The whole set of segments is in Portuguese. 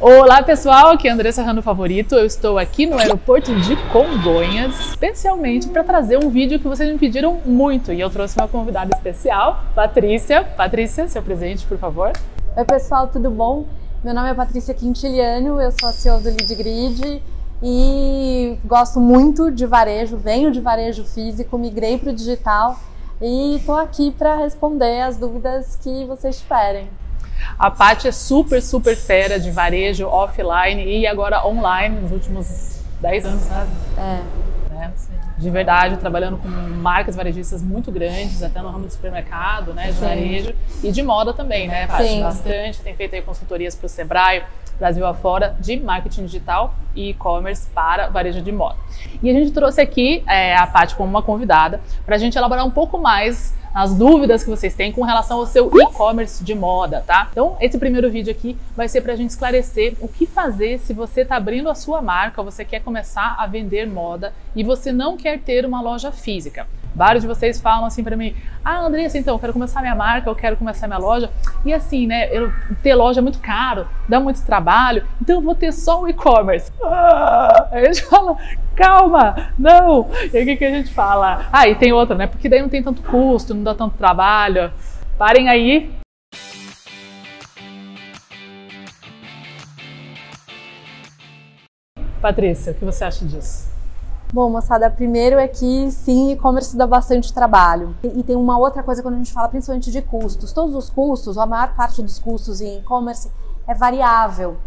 Olá pessoal, aqui é Andressa Rano Favorito. Eu estou aqui no aeroporto de Congonhas, especialmente para trazer um vídeo que vocês me pediram muito e eu trouxe uma convidada especial, Patrícia. Patrícia, seu presente, por favor. Oi pessoal, tudo bom? Meu nome é Patrícia Quintiliano, eu sou a CEO do Lead Grid e gosto muito de varejo, venho de varejo físico, migrei para o digital e estou aqui para responder as dúvidas que vocês tiverem. A Paty é super, super fera de varejo offline e agora online nos últimos 10 anos, né? É. Né? De verdade, trabalhando com marcas varejistas muito grandes, até no ramo do supermercado, né? De Sim. varejo e de moda também, né, Paty? Sim. Bastante. Tem feito aí consultorias para o Sebrae, Brasil afora, de marketing digital e e-commerce para varejo de moda. E a gente trouxe aqui é, a Paty como uma convidada para a gente elaborar um pouco mais as dúvidas que vocês têm com relação ao seu e-commerce de moda, tá? Então, esse primeiro vídeo aqui vai ser para a gente esclarecer o que fazer se você está abrindo a sua marca, você quer começar a vender moda e você não quer ter uma loja física. Vários de vocês falam assim para mim: Ah, Andressa, então, eu quero começar minha marca, eu quero começar minha loja. E assim, né, eu, ter loja é muito caro, dá muito trabalho, então eu vou ter só o e-commerce. Ah, aí a gente fala: calma, não. E aí o que, que a gente fala? Ah, e tem outra, né? Porque daí não tem tanto custo, não dá tanto trabalho. Parem aí. Patrícia, o que você acha disso? Bom, moçada, primeiro é que sim, e-commerce dá bastante trabalho. E tem uma outra coisa quando a gente fala principalmente de custos. Todos os custos, a maior parte dos custos em e-commerce é variável.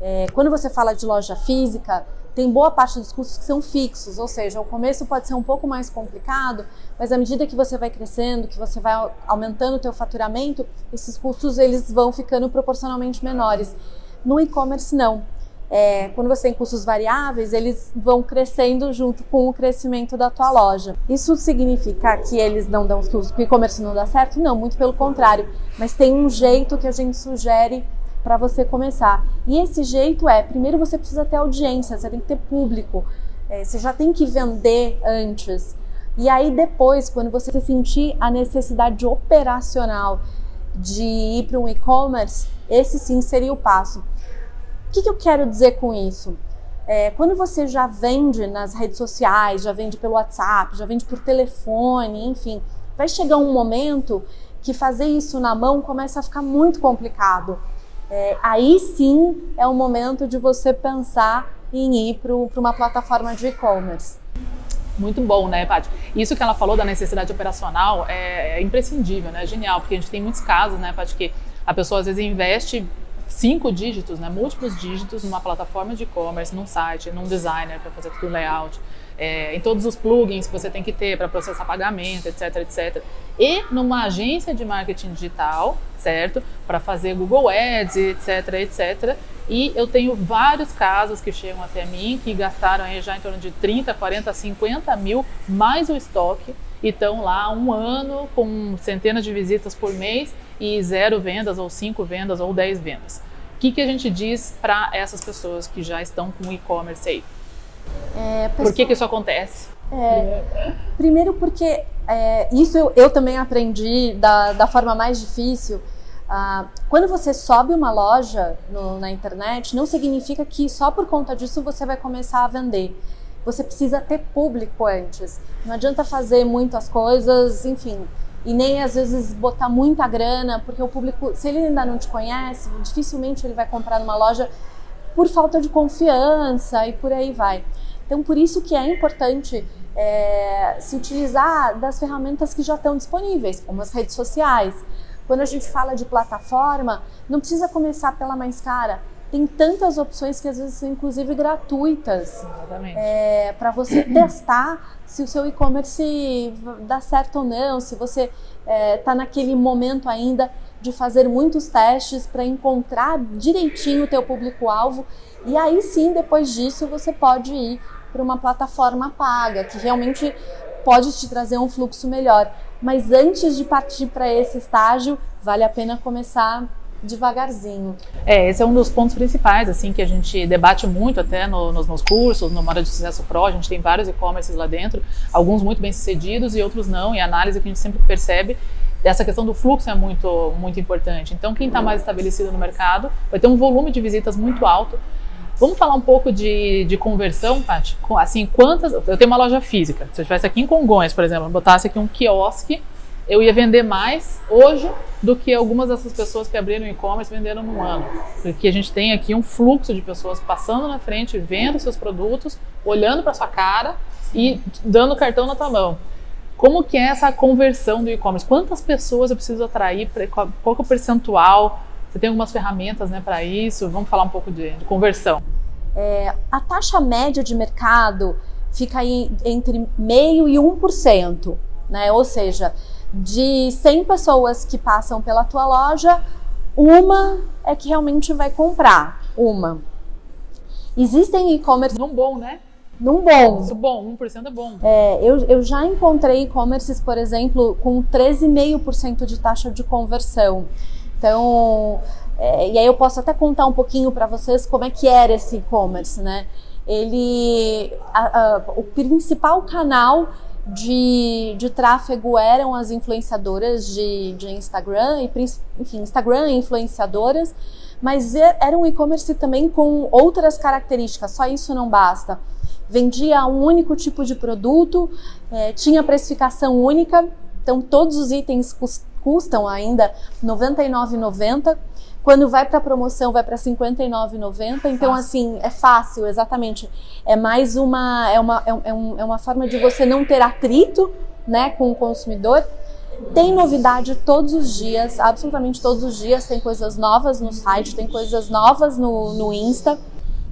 É, quando você fala de loja física, tem boa parte dos custos que são fixos, ou seja, o começo pode ser um pouco mais complicado, mas à medida que você vai crescendo, que você vai aumentando o teu faturamento, esses custos eles vão ficando proporcionalmente menores. No e-commerce não é, quando você tem custos variáveis, eles vão crescendo junto com o crescimento da tua loja. Isso significa que eles não dão, que o e-commerce não dá certo? Não, muito pelo contrário. Mas tem um jeito que a gente sugere para você começar. E esse jeito é, primeiro você precisa ter audiência, você tem que ter público, é, você já tem que vender antes. E aí depois, quando você sentir a necessidade operacional de ir para um e-commerce, esse sim seria o passo que, que eu quero dizer com isso? É, quando você já vende nas redes sociais, já vende pelo WhatsApp, já vende por telefone, enfim, vai chegar um momento que fazer isso na mão começa a ficar muito complicado. É, aí sim é o momento de você pensar em ir para uma plataforma de e-commerce. Muito bom, né, Paty? Isso que ela falou da necessidade operacional é, é imprescindível, né? É genial, porque a gente tem muitos casos, né, Paty, que a pessoa às vezes investe cinco dígitos, né, múltiplos dígitos numa plataforma de e-commerce, num site, num designer para fazer tudo layout, é, em todos os plugins que você tem que ter para processar pagamento, etc, etc. E numa agência de marketing digital, certo? Para fazer Google Ads, etc, etc. E eu tenho vários casos que chegam até mim que gastaram aí já em torno de 30, 40, 50 mil mais o estoque e estão lá um ano com centenas de visitas por mês e zero vendas, ou cinco vendas, ou dez vendas. O que, que a gente diz para essas pessoas que já estão com e-commerce aí? É, pessoal, Por que, que isso acontece? É, primeiro porque é, isso eu, eu, também aprendi da, da forma mais difícil. Ah, quando você sobe uma loja no, na internet, não significa que só por conta disso você vai começar a vender. Você precisa ter público antes. Não adianta fazer muitas coisas, enfim, e nem às vezes botar muita grana, porque o público, se ele ainda não te conhece, dificilmente ele vai comprar numa loja por falta de confiança e por aí vai. Então, por isso que é importante é, se utilizar das ferramentas que já estão disponíveis, como as redes sociais. Quando a gente fala de plataforma, não precisa começar pela mais cara tem tantas opções que às vezes são inclusive gratuitas. É, para você testar se o seu e-commerce dá certo ou não, se você está é, tá naquele momento ainda de fazer muitos testes para encontrar direitinho o teu público-alvo. E aí sim, depois disso, você pode ir para uma plataforma paga, que realmente pode te trazer um fluxo melhor. Mas antes de partir para esse estágio, vale a pena começar devagarzinho. É, esse é um dos pontos principais, assim, que a gente debate muito até no, nos meus cursos, no Moda de Sucesso Pro, a gente tem vários e-commerces lá dentro, alguns muito bem sucedidos e outros não, e a análise que a gente sempre percebe essa questão do fluxo é muito, muito importante. Então, quem está mais estabelecido no mercado vai ter um volume de visitas muito alto. Vamos falar um pouco de, de conversão, Paty? Assim, quantas. Eu tenho uma loja física. Se eu estivesse aqui em Congonhas, por exemplo, botasse aqui um quiosque, eu ia vender mais hoje do que algumas dessas pessoas que abriram e-commerce venderam no ano. Porque a gente tem aqui um fluxo de pessoas passando na frente, vendo seus produtos, olhando para sua cara e dando cartão na tua mão. Como que é essa conversão do e-commerce? Quantas pessoas eu preciso atrair? Qual é o percentual? Você tem algumas ferramentas né, para isso? Vamos falar um pouco de, de conversão. É, a taxa média de mercado fica aí entre meio e 1%, né? Ou seja, de 100 pessoas que passam pela tua loja, uma é que realmente vai comprar, uma. Existem e-commerce... Num bom, né? Num bom. Isso bom, 1% é bom. É, eu, eu já encontrei e-commerces, por exemplo, com 13,5% de taxa de conversão. Então, é, e aí eu posso até contar um pouquinho para vocês como é que era esse e-commerce, né? Ele, a, a, o principal canal de, de tráfego eram as influenciadoras de, de Instagram, e, enfim, Instagram influenciadoras, mas era um e-commerce também com outras características, só isso não basta. Vendia um único tipo de produto, é, tinha precificação única, então todos os itens custam ainda R$ 99,90. Quando vai para promoção, vai para R$ 59,90. Então, assim, é fácil, exatamente. É mais uma é uma, é, é, um, é uma forma de você não ter atrito né, com o consumidor. Tem novidade todos os dias, absolutamente todos os dias. Tem coisas novas no site, tem coisas novas no, no Insta.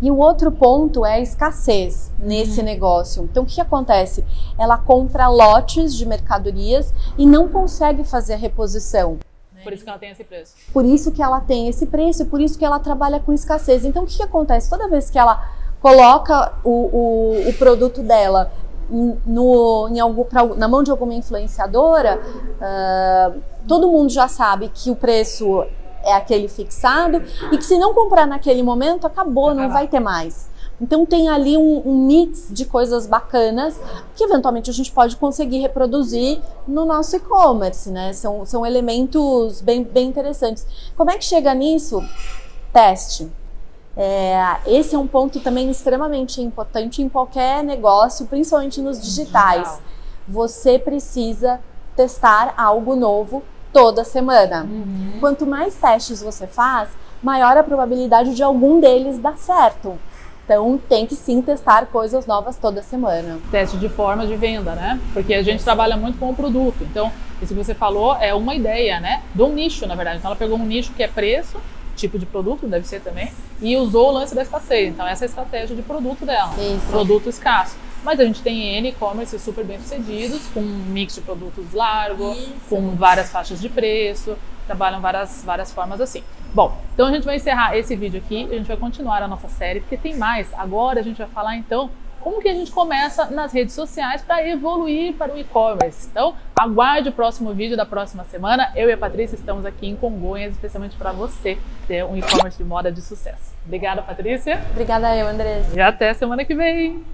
E o outro ponto é a escassez nesse uhum. negócio. Então, o que acontece? Ela compra lotes de mercadorias e não consegue fazer a reposição. Por isso que ela tem esse preço. Por isso que ela tem esse preço, por isso que ela trabalha com escassez. Então, o que, que acontece? Toda vez que ela coloca o, o, o produto dela no, em algum, pra, na mão de alguma influenciadora, uh, todo mundo já sabe que o preço é aquele fixado e que se não comprar naquele momento, acabou, não vai ter mais. Então tem ali um, um, mix de coisas bacanas que eventualmente a gente pode conseguir reproduzir no nosso e-commerce, né? São, são elementos bem, bem interessantes. Como é que chega nisso? Teste. É, esse é um ponto também extremamente importante em qualquer negócio, principalmente nos digitais. Você precisa testar algo novo toda semana. Uhum. Quanto mais testes você faz, maior a probabilidade de algum deles dar certo. Então tem que sim testar coisas novas toda semana. Teste de forma de venda, né? Porque a gente trabalha muito com o produto. Então, isso que você falou é uma ideia, né? De um nicho, na verdade. Então ela pegou um nicho que é preço, tipo de produto, deve ser também, e usou o lance da escassez. Então essa é a estratégia de produto dela. Isso. Produto escasso. Mas a gente tem N e-commerce super bem sucedidos, com um mix de produtos largo, Isso. com várias faixas de preço, trabalham várias, várias formas assim. Bom, então a gente vai encerrar esse vídeo aqui, a gente vai continuar a nossa série, porque tem mais. Agora a gente vai falar então como que a gente começa nas redes sociais para evoluir para o e-commerce. Então, aguarde o próximo vídeo da próxima semana. Eu e a Patrícia estamos aqui em Congonhas, especialmente para você ter um e-commerce de moda de sucesso. Obrigada, Patrícia. Obrigada eu, Andressa. E até semana que vem.